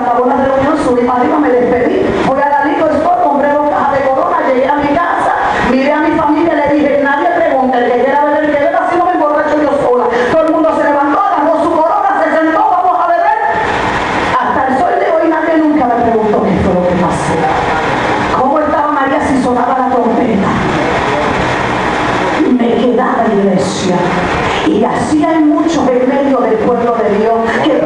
acabó la reunión, subí para arriba, me despedí. Fui a la Lico Store, compré dos cajas de corona, llegué a mi casa, miré a mi familia le dije, nadie pregunte, el que quiera beber, que beba, si no me emborracho yo sola. Todo el mundo se levantó, agarró su corona, se sentó, vamos a beber. Hasta el sol de hoy nadie nunca me preguntó qué fue lo que pasó. ¿Cómo estaba María si sonaba la trompeta? me quedaba iglesia. Y así hay muchos en medio del pueblo de Dios que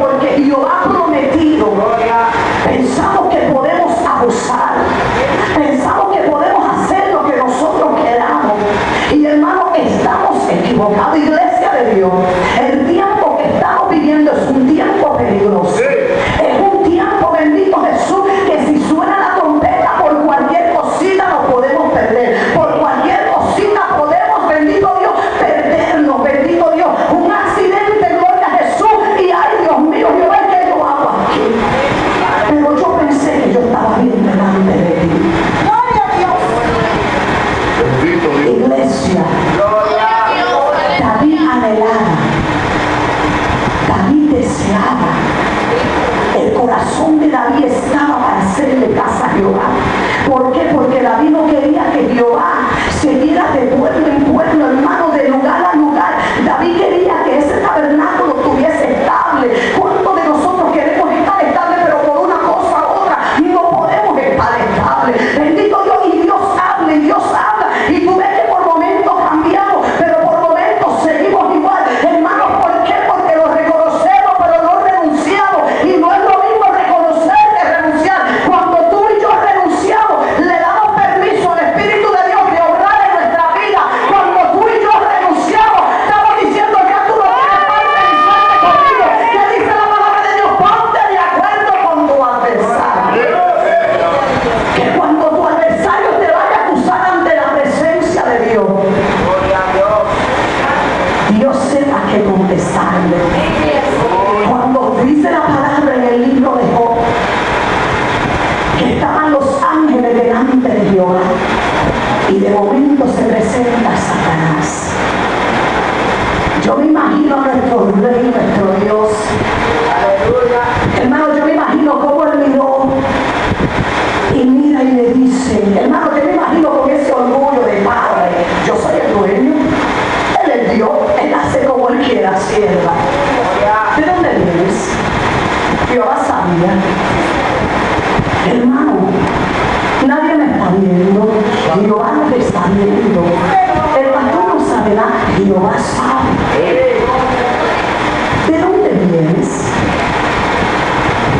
Iglesia. David anhelaba. David deseaba. El corazón de David estaba para hacerle casa a Jehová. ¿Por qué? Porque David no delante de Jehová, y de momento se presenta Satanás. Yo me imagino a nuestro rey, nuestro Dios. Hermano, yo me imagino cómo él miró y mira y le dice, hermano, yo me imagino con ese orgullo de padre, yo soy el dueño, él es Dios, él hace como él quiera, sierva. ¿De dónde vienes? Jehová sabía. Hermano, nadie me está viendo, Jehová no te está viendo. El pastor no sabe nada, Jehová sabe. ¿De dónde vienes?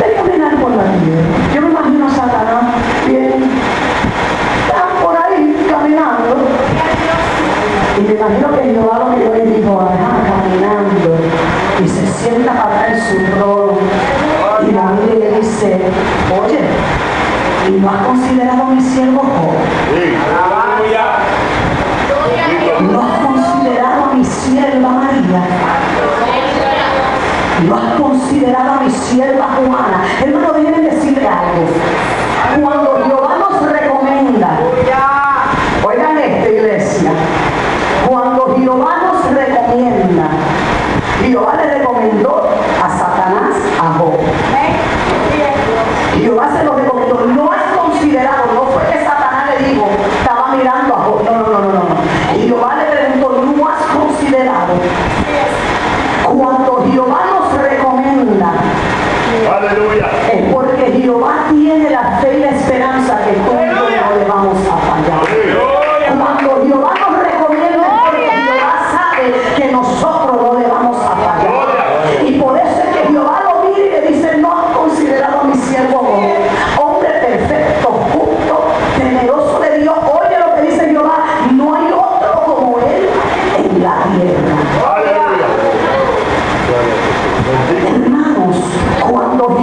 de caminar por la tierra. Yo me imagino a Satanás bien, está por ahí caminando. Y me imagino que Jehová lo miró y dijo, ajá, caminando. Y se sienta para en su trono. Y David le dice, oye, ¿y no has considerado a mi siervo Job? ¿No has considerado a mi sierva María? ¿No has considerado a mi sierva Juana? Hermano, déjenme decirle algo. Cuando Jehová nos recomienda, oigan esta iglesia, cuando Jehová nos recomienda, Jehová le recomendó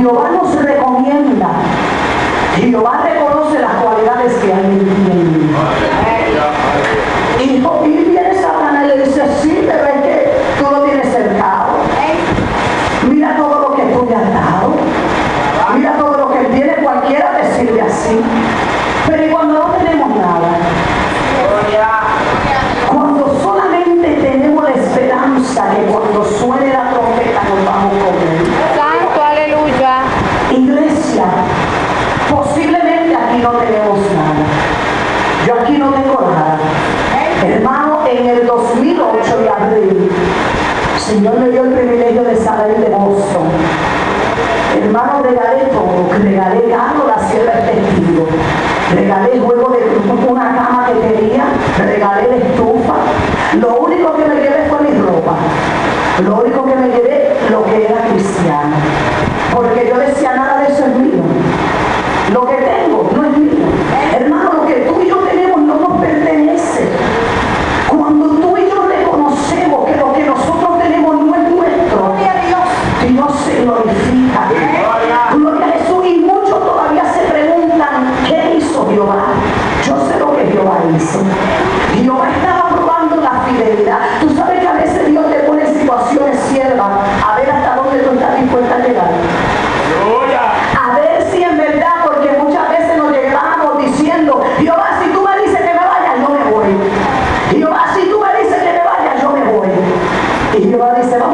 Jehová nos recomienda, Jehová Yo aquí no tengo nada. ¿Eh? Hermano, en el 2008 de abril, Señor me dio el privilegio de salir de Boston. Hermano, regalé todo, regalé gano, la sierra es testigo, regalé juego de una cama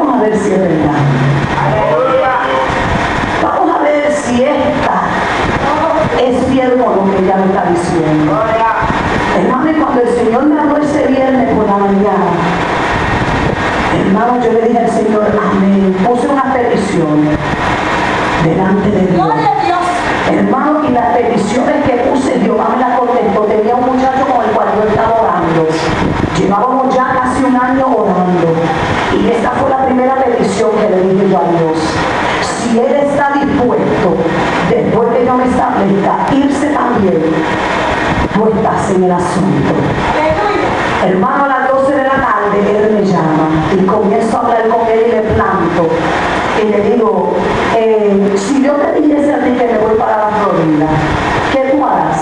Vamos a ver si es verdad. Vamos a ver si esta es cierto lo que ella me está diciendo. Hermano, y cuando el Señor me habló ese viernes por la mañana, hermano, yo le dije al Señor, amén. Puse una petición delante de Dios. Hermano, y las peticiones que puse, Dios me las contestó. Tenía un muchacho con el cual yo estaba orando. Llevábamos ya casi un año orando también, tú estás en el asunto. Hermano, a las 12 de la tarde él me llama y comienzo a hablar con él y le planto. Y le digo, eh, si yo te dijese a ti que me voy para la Florida, ¿qué tú harás?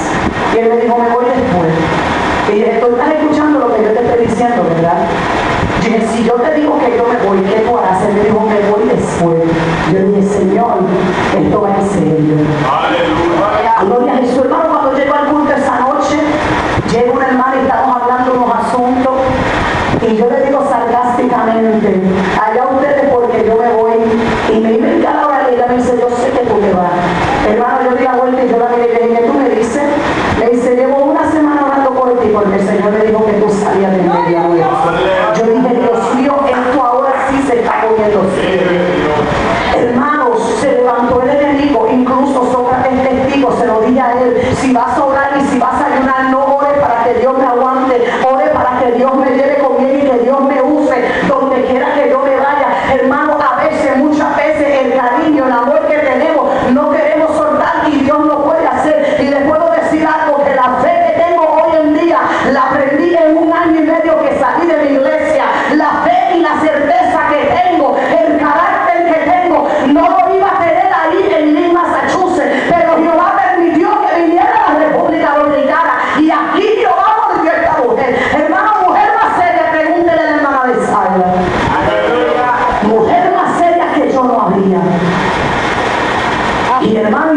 Y él me dijo, me voy después. Y tú estás escuchando lo que yo te estoy diciendo, ¿verdad? Si yo te digo que yo me voy, ¿qué tú harás? Él me dijo, me voy después. Yo dije, Señor, Congress. Mi hermano